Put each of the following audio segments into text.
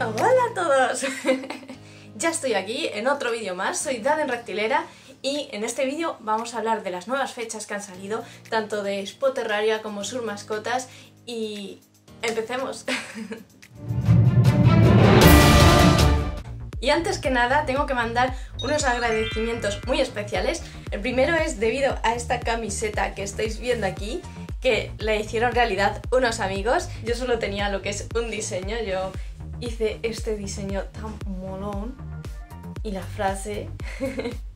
Hola a todos, ya estoy aquí en otro vídeo más, soy Daden Rectilera y en este vídeo vamos a hablar de las nuevas fechas que han salido, tanto de Spoterraria como Sur Mascotas y empecemos. Y antes que nada tengo que mandar unos agradecimientos muy especiales. El primero es debido a esta camiseta que estáis viendo aquí, que la hicieron realidad unos amigos. Yo solo tenía lo que es un diseño, yo hice este diseño tan molón y la frase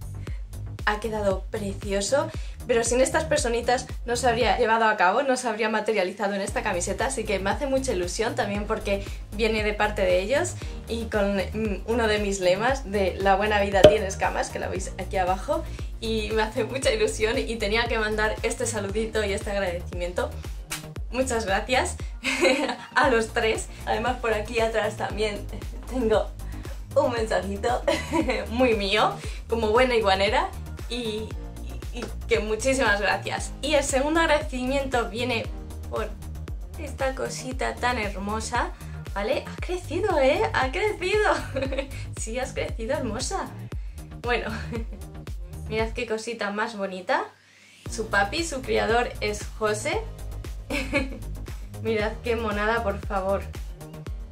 ha quedado precioso, pero sin estas personitas no se habría llevado a cabo, no se habría materializado en esta camiseta, así que me hace mucha ilusión también porque viene de parte de ellos y con mm, uno de mis lemas de la buena vida tiene escamas, que la veis aquí abajo, y me hace mucha ilusión y tenía que mandar este saludito y este agradecimiento. Muchas gracias a los tres. Además por aquí atrás también tengo un mensajito muy mío, como buena iguanera y, y, que muchísimas gracias. Y el segundo agradecimiento viene por esta cosita tan hermosa, ¿vale? Ha crecido, ¿eh? Ha crecido. sí, has crecido, hermosa. Bueno, mirad qué cosita más bonita. Su papi, su criador es José. mirad qué monada, por favor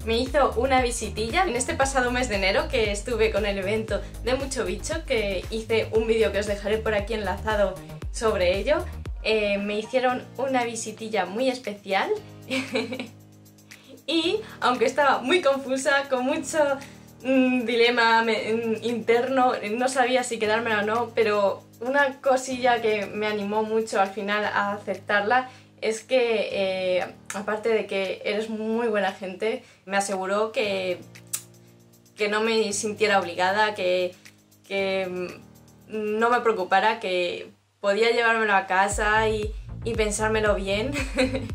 me hizo una visitilla en este pasado mes de enero que estuve con el evento de Mucho Bicho, que hice un vídeo que os dejaré por aquí enlazado sobre ello. Eh, me hicieron una visitilla muy especial y aunque estaba muy confusa, con mucho mm, dilema mm, interno, no sabía si quedarme o no, pero una cosilla que me animó mucho al final a aceptarla es que, eh, aparte de que eres muy buena gente, me aseguró que, que no me sintiera obligada, que, no me preocupara, que podía llevármelo a casa y, pensármelo bien.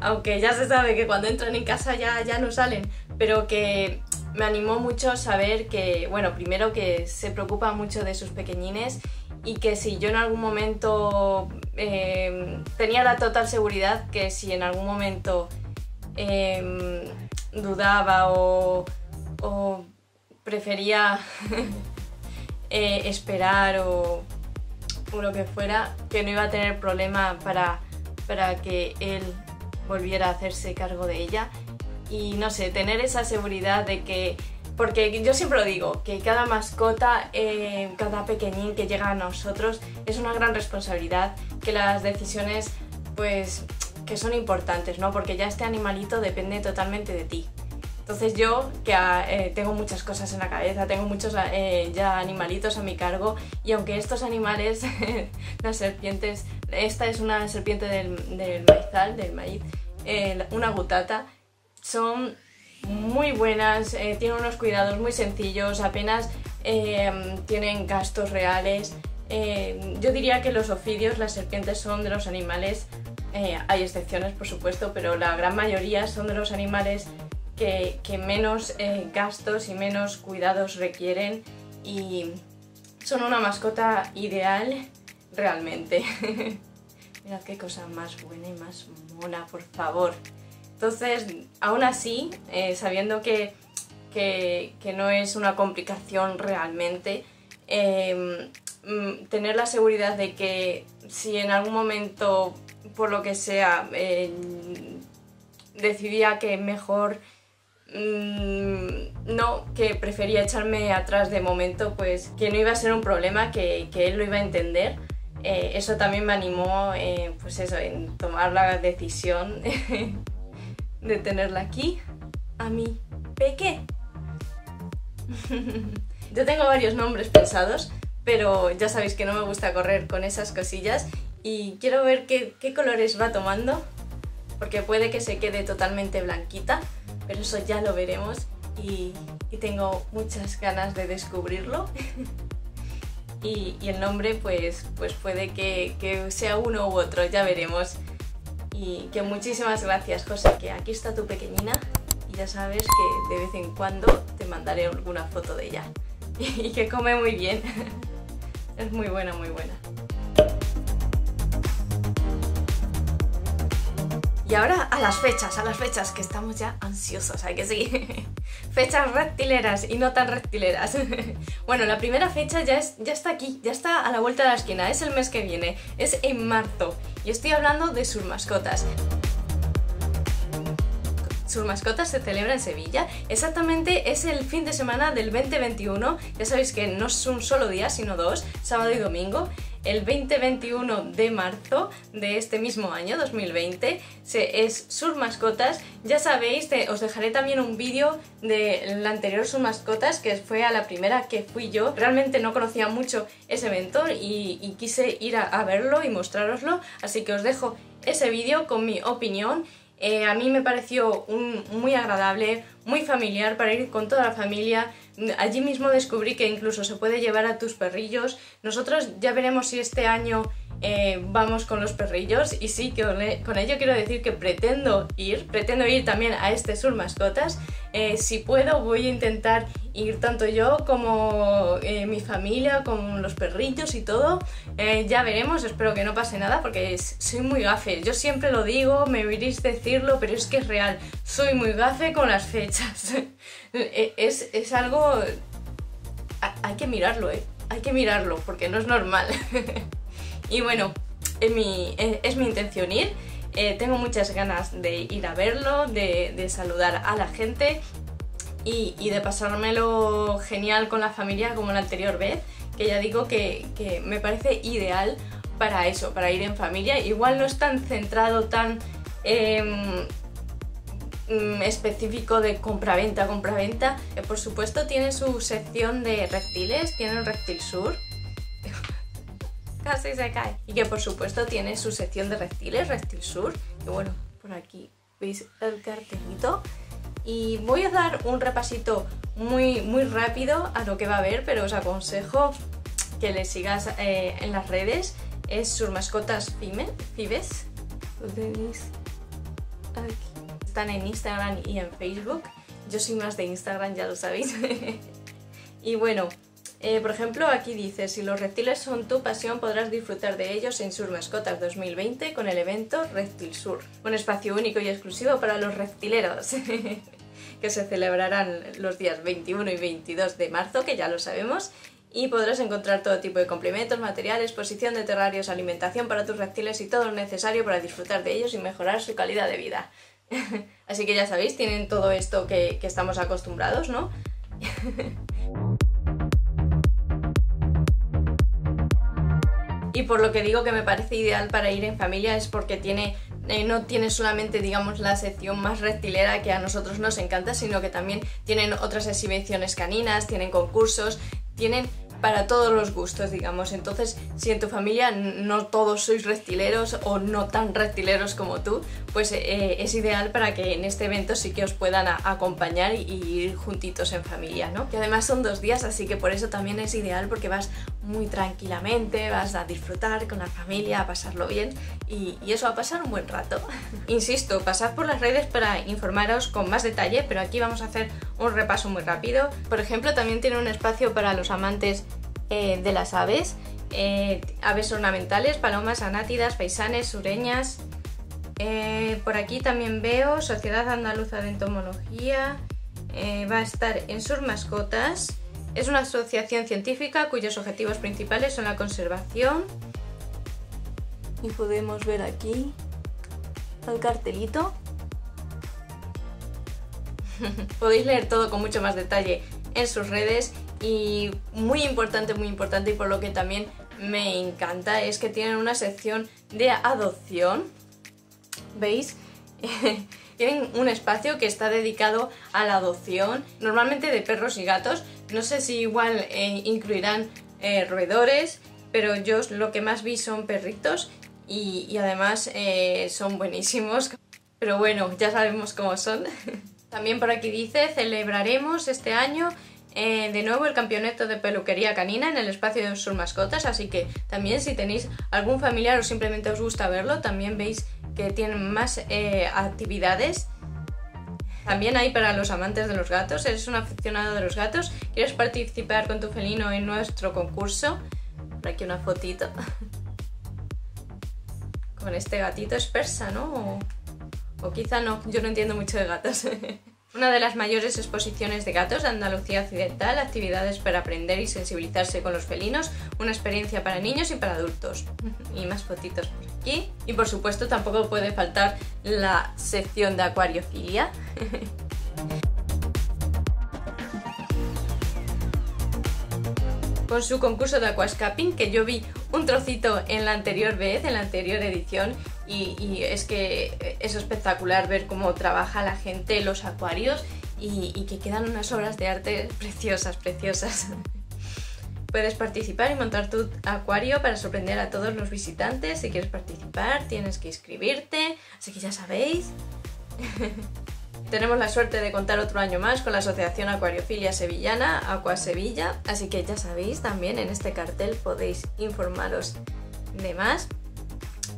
Aunque ya se sabe que cuando entran en casa ya, ya no salen, pero que me animó mucho saber que, bueno, primero que se preocupa mucho de sus pequeñines y que si yo en algún momento em, tenía la total seguridad que si en algún momento em, dudaba o, prefería eh, esperar o, o, lo que fuera, que no iba a tener problema para, para que él volviera a hacerse cargo de ella. Y no sé, tener esa seguridad de que porque yo siempre lo digo, que cada mascota, eh, cada pequeñín que llega a nosotros es una gran responsabilidad, que las decisiones pues que son importantes, ¿no? Porque ya este animalito depende totalmente de ti. Entonces yo, que ah, eh, tengo muchas cosas en la cabeza, tengo muchos eh, ya animalitos a mi cargo y aunque estos animales, las serpientes, esta es una serpiente del, del maizal, del maíz, una gutata, son muy buenas, eh, tienen unos cuidados muy sencillos, apenas eh, tienen gastos reales. Eh, yo diría que los ofidios, las serpientes son de los animales, hay excepciones por supuesto, pero la gran mayoría son de los animales que, que menos gastos y menos cuidados requieren y son una mascota ideal realmente. Mirad qué cosa más buena y más mona, por favor. Entonces, aún así, eh, sabiendo que, no es una complicación realmente, mm, tener la seguridad de que si en algún momento, por lo que sea, eh, decidía que mejor mm, no, que prefería echarme atrás de momento, pues que no iba a ser un problema, que, él lo iba a entender. Eh, eso también me animó, pues eso, en tomar la decisión de tenerla aquí a mi peque. Yo tengo varios nombres pensados, pero ya sabéis que no me gusta correr con esas cosillas y quiero ver qué, colores va tomando, porque puede que se quede totalmente blanquita, pero eso ya lo veremos y, tengo muchas ganas de descubrirlo. y, el nombre pues, pues puede que, que sea uno u otro, ya veremos. Y que muchísimas gracias, José, que aquí está tu pequeñina y ya sabes que de vez en cuando te mandaré alguna foto de ella. Y que come muy bien. Es muy buena, muy buena. Y ahora a las fechas, a las fechas, que estamos ya ansiosos, hay que sí. fechas reptileras y no tan reptileras. bueno, la primera fecha ya, es, ya está aquí, ya está a la vuelta de la esquina, es el mes que viene, es en marzo. Y estoy hablando de sus mascotas. Sus mascotas se celebra en Sevilla. Exactamente es el fin de semana del 2021. Ya sabéis que no es un solo día, sino dos, sábado y domingo el 2021 de marzo de este mismo año, 2020. es Sur Mascotas. Ya sabéis, os dejaré también un vídeo de la anterior Sur Mascotas, que fue a la primera que fui yo. Realmente no conocía mucho ese evento y, quise ir a, verlo y mostraroslo, así que os dejo ese vídeo con mi opinión. Eh, a mí me pareció un, muy agradable, muy familiar para ir con toda la familia. Allí mismo descubrí que incluso se puede llevar a tus perrillos. Nosotros ya veremos si este año eh, vamos con los perrillos y sí, que con ello quiero decir que pretendo ir, pretendo ir también a este Sur Mascotas. Eh, si puedo voy a intentar ir tanto yo como eh, mi familia, con los perrillos y todo. ya veremos, espero que no pase nada porque soy muy gafe. Yo siempre lo digo, me oiréis decirlo, pero es que es real. Soy muy gafe con las fechas. es, es algo... Hay que mirarlo, ¿eh? Hay que mirarlo porque no es normal. Y bueno, es mi, mi intención ir. Eh, tengo muchas ganas de ir a verlo, de, saludar a la gente y, de pasármelo genial con la familia como la anterior vez, que ya digo que, me parece ideal para eso, para ir en familia. Igual no es tan centrado, tan em, mm, específico de compra-venta, compra-venta. Eh, por supuesto tiene su sección de reptiles, tiene el Reptil Sur, casi se cae. Y que por supuesto tiene su sección de reptiles, Reptil Sur. Y bueno, por aquí veis el cartelito. Y voy a dar un repasito muy, muy rápido a lo que va a haber, pero os aconsejo que le sigas eh, en las redes. Es sus mascotas Fibes. veis aquí. Están en Instagram y en Facebook. Yo soy más de Instagram, ya lo sabéis. y bueno, eh, por ejemplo, aquí dice, si los reptiles son tu pasión, podrás disfrutar de ellos en Sur Mascotas 2020 con el evento Reptil Sur, un espacio único y exclusivo para los reptileros, que se celebrarán los días 21 y 22 de marzo, que ya lo sabemos, y podrás encontrar todo tipo de complementos, materiales, posición de terrarios, alimentación para tus reptiles y todo lo necesario para disfrutar de ellos y mejorar su calidad de vida. Así que ya sabéis, tienen todo esto que estamos acostumbrados, ¿no? Y por lo que digo que me parece ideal para ir en familia es porque tiene eh, no tiene solamente, digamos, la sección más reptilera que a nosotros nos encanta, sino que también tienen otras exhibiciones caninas, tienen concursos, tienen para todos los gustos, digamos. Entonces, si en tu familia no todos sois reptileros o no tan reptileros como tú, pues eh, es ideal para que en este evento sí que os puedan acompañar y, ir juntitos en familia, ¿no? Que además son dos días, así que por eso también es ideal porque vas muy tranquilamente, vas a disfrutar con la familia, a pasarlo bien y, eso, a pasar un buen rato. Insisto, pasad por las redes para informaros con más detalle, pero aquí vamos a hacer un repaso muy rápido. Por ejemplo, también tiene un espacio para los amantes eh, de las aves, eh, aves ornamentales, palomas anátidas, paisanes, sureñas. Eh, por aquí también veo Sociedad Andaluza de Entomología, va a estar en sus mascotas. Es una asociación científica cuyos objetivos principales son la conservación. Y podemos ver aquí el cartelito. Podéis leer todo con mucho más detalle en sus redes y muy importante, muy importante y por lo que también me encanta es que tienen una sección de adopción. ¿Veis? tienen un espacio que está dedicado a la adopción, normalmente de perros y gatos. No sé si igual eh, incluirán eh, roedores, pero yo lo que más vi son perritos y, además eh, son buenísimos. Pero bueno, ya sabemos cómo son. También por aquí dice, celebraremos este año de nuevo el campeonato de peluquería canina en el espacio de sus mascotas, así que también si tenéis algún familiar o simplemente os gusta verlo, también veis que tienen más eh, actividades. También hay para los amantes de los gatos, eres un aficionado de los gatos, quieres participar con tu felino en nuestro concurso. Por aquí una fotito. Con este gatito es persa, ¿no? O quizá no, yo no entiendo mucho de gatos. Una de las mayores exposiciones de gatos de Andalucía Occidental, actividades para aprender y sensibilizarse con los felinos, una experiencia para niños y para adultos. Y más fotitos Y por supuesto tampoco puede faltar la sección de acuariofilia. con su concurso de aquascaping, que yo vi un trocito en la anterior vez, en la anterior edición, y, es que es espectacular ver cómo trabaja la gente los acuarios y, y que quedan unas obras de arte preciosas, preciosas. Puedes participar y montar tu acuario para sorprender a todos los visitantes. Si quieres participar, tienes que inscribirte, así que ya sabéis. Tenemos la suerte de contar otro año más con la Asociación Acuariofilia Sevillana, Aqua Sevilla, así que ya sabéis, también en este cartel podéis informaros de más.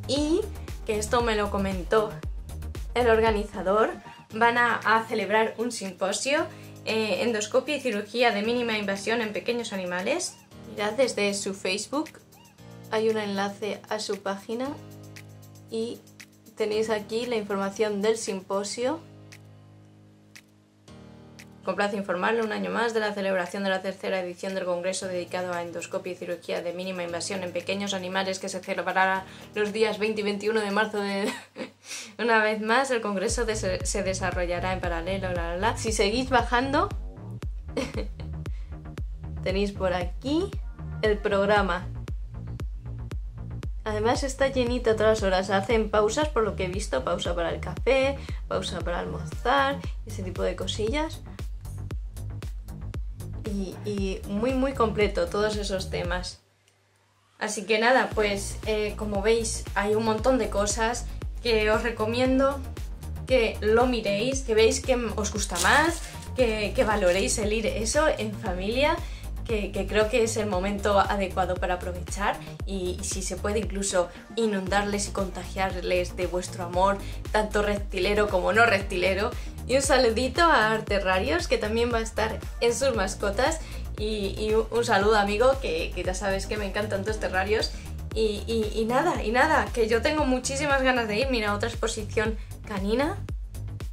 Y que esto me lo comentó el organizador, van a, celebrar un simposio eh, endoscopia y cirugía de mínima invasión en pequeños animales. Mirad desde su Facebook, hay un enlace a su página y tenéis aquí la información del simposio. Complace informarle un año más de la celebración de la tercera edición del Congreso dedicado a endoscopia y cirugía de mínima invasión en pequeños animales que se celebrará los días 20 y 21 de marzo de... Una vez más, el Congreso se desarrollará en paralelo. La, la, Si seguís bajando, tenéis por aquí el programa. Además está llenito a todas horas. Hacen pausas, por lo que he visto, pausa para el café, pausa para almorzar, ese tipo de cosillas y, muy muy completo todos esos temas. Así que nada, pues eh, como veis hay un montón de cosas que os recomiendo que lo miréis, que veis que os gusta más, que, que valoréis el ir eso en familia que, creo que es el momento adecuado para aprovechar y, si se puede incluso inundarles y contagiarles de vuestro amor, tanto reptilero como no reptilero. Y un saludito a Arterrarios, que también va a estar en sus mascotas. Y, un saludo amigo, que, ya sabes que me encantan tus terrarios. Y, y, nada, y nada, que yo tengo muchísimas ganas de ir. Mira, otra exposición canina.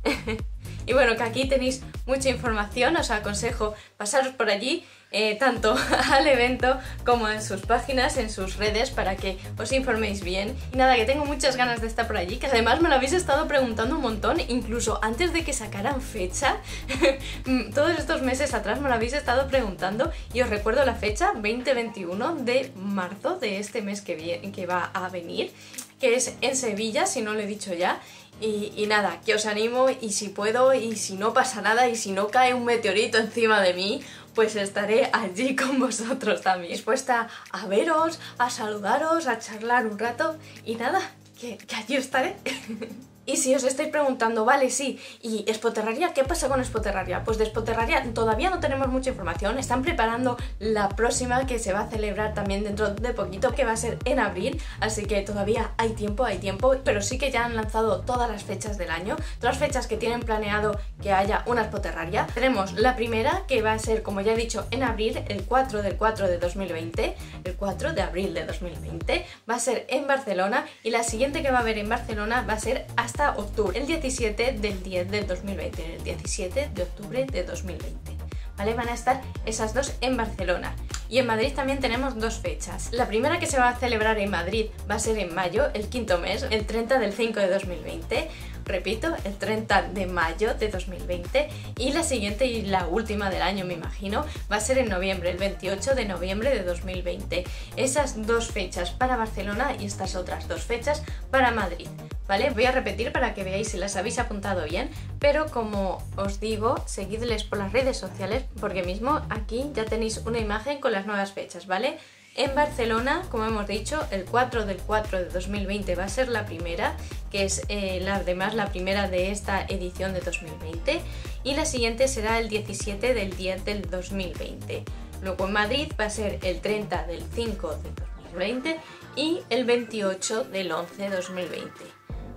y bueno, que aquí tenéis mucha información, os aconsejo pasaros por allí eh, tanto al evento como en sus páginas, en sus redes, para que os informéis bien. Y nada, que tengo muchas ganas de estar por allí, que además me lo habéis estado preguntando un montón, incluso antes de que sacaran fecha, mm, todos estos meses atrás me lo habéis estado preguntando y os recuerdo la fecha, 2021 de marzo de este mes que, que va a venir, que es en Sevilla, si no lo he dicho ya. Y, nada, que os animo y si puedo y si no pasa nada y si no cae un meteorito encima de mí, pues estaré allí con vosotros también, dispuesta a veros, a saludaros, a charlar un rato y nada, que, que allí estaré. Y si os estáis preguntando, vale, sí, ¿y Espoterraria? ¿Qué pasa con Espoterraria? Pues de Espoterraria todavía no tenemos mucha información, están preparando la próxima que se va a celebrar también dentro de poquito, que va a ser en abril, así que todavía hay tiempo, hay tiempo, pero sí que ya han lanzado todas las fechas del año, todas las fechas que tienen planeado que haya una Espoterraria. Tenemos la primera, que va a ser, como ya he dicho, en abril, el 4 del 4 de 2020, el 4 de abril de 2020, va a ser en Barcelona, y la siguiente que va a haber en Barcelona va a ser hasta hasta octubre, el 17 del 10 del 2020, el 17 de octubre de 2020. ¿Vale? Van a estar esas dos en Barcelona. Y en Madrid también tenemos dos fechas. La primera que se va a celebrar en Madrid va a ser en mayo, el quinto mes, el 30 del 5 de 2020 repito, el 30 de mayo de 2020 y la siguiente y la última del año me imagino va a ser en noviembre, el 28 de noviembre de 2020. Esas dos fechas para Barcelona y estas otras dos fechas para Madrid. ¿Vale? Voy a repetir para que veáis si las habéis apuntado bien, pero como os digo, seguidles por las redes sociales porque mismo aquí ya tenéis una imagen con las nuevas fechas, ¿vale? En Barcelona, como hemos dicho, el 4 del 4 de 2020 va a ser la primera, que es eh, además la primera de esta edición de 2020, y la siguiente será el 17 del 10 del 2020. Luego en Madrid va a ser el 30 del 5 de 2020 y el 28 del 11 de 2020.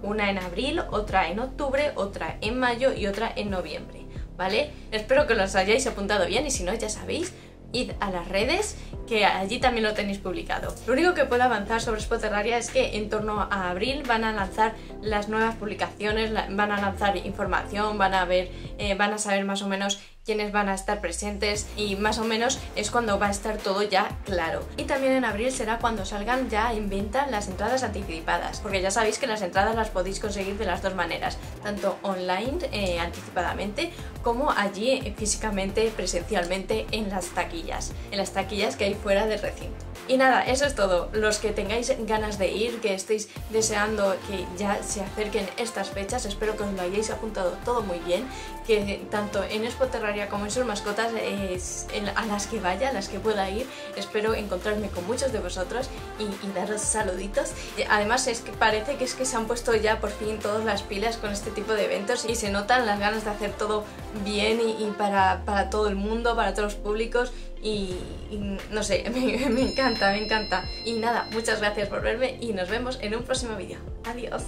Una en abril, otra en octubre, otra en mayo y otra en noviembre. ¿Vale? Espero que los hayáis apuntado bien y si no, ya sabéis, id a las redes que allí también lo tenéis publicado. Lo único que puedo avanzar sobre Spotterraria es que en torno a abril van a lanzar las nuevas publicaciones, van a lanzar información, van a ver, eh, van a saber más o menos quiénes van a estar presentes y más o menos es cuando va a estar todo ya claro. Y también en abril será cuando salgan ya en venta las entradas anticipadas, porque ya sabéis que las entradas las podéis conseguir de las dos maneras, tanto online eh, anticipadamente como allí eh, físicamente, presencialmente en las taquillas, en las taquillas que hay fuera del recinto. Y nada, eso es todo. Los que tengáis ganas de ir, que estéis deseando que ya se acerquen estas fechas, espero que os lo hayáis apuntado todo muy bien, que tanto en Expo Terraria como en sus mascotas, a las que vaya, a las que pueda ir, espero encontrarme con muchos de vosotros y, daros saluditos. Además es que parece que es que se han puesto ya por fin todas las pilas con este tipo de eventos y se notan las ganas de hacer todo bien y, para, para todo el mundo, para todos los públicos y, no sé, me, encanta, me encanta. Y nada, muchas gracias por verme y nos vemos en un próximo vídeo. Adiós.